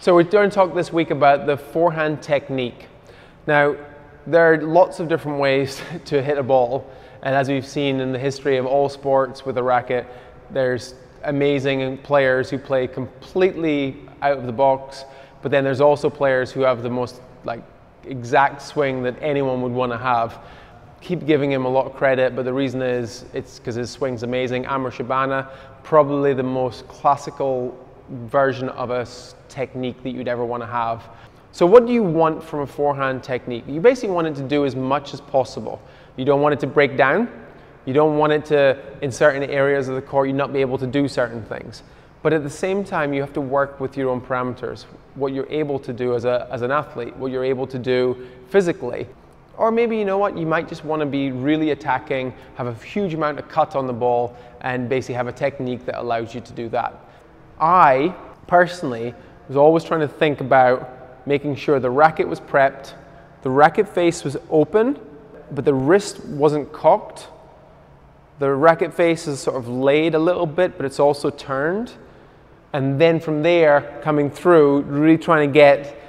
So we're going to talk this week about the forehand technique. Now, there are lots of different ways to hit a ball, and as we've seen in the history of all sports with a racket, there's amazing players who play completely out of the box, but then there's also players who have the most like exact swing that anyone would want to have. Keep giving him a lot of credit, but the reason is it's because his swing's amazing. Amr Shabana, probably the most classical version of a technique that you'd ever want to have. So what do you want from a forehand technique? You basically want it to do as much as possible. You don't want it to break down. You don't want it to, in certain areas of the court, you not be able to do certain things. But at the same time, you have to work with your own parameters, what you're able to do as, a, as an athlete, what you're able to do physically. Or maybe, you know what, you might just want to be really attacking, have a huge amount of cut on the ball, and basically have a technique that allows you to do that. I personally was always trying to think about making sure the racket was prepped, the racket face was open, but the wrist wasn't cocked. The racket face is sort of laid a little bit, but it's also turned. And then from there, coming through, really trying to get,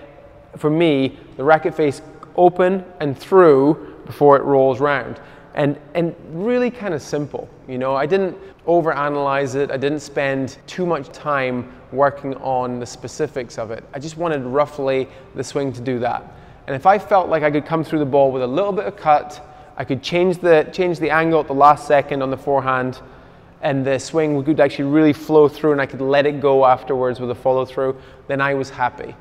for me, the racket face open and through before it rolls round and, and really kind of simple. You know, I didn't overanalyze it. I didn't spend too much time working on the specifics of it. I just wanted roughly the swing to do that. And if I felt like I could come through the ball with a little bit of cut, I could change the, change the angle at the last second on the forehand, and the swing would actually really flow through, and I could let it go afterwards with a follow through, then I was happy.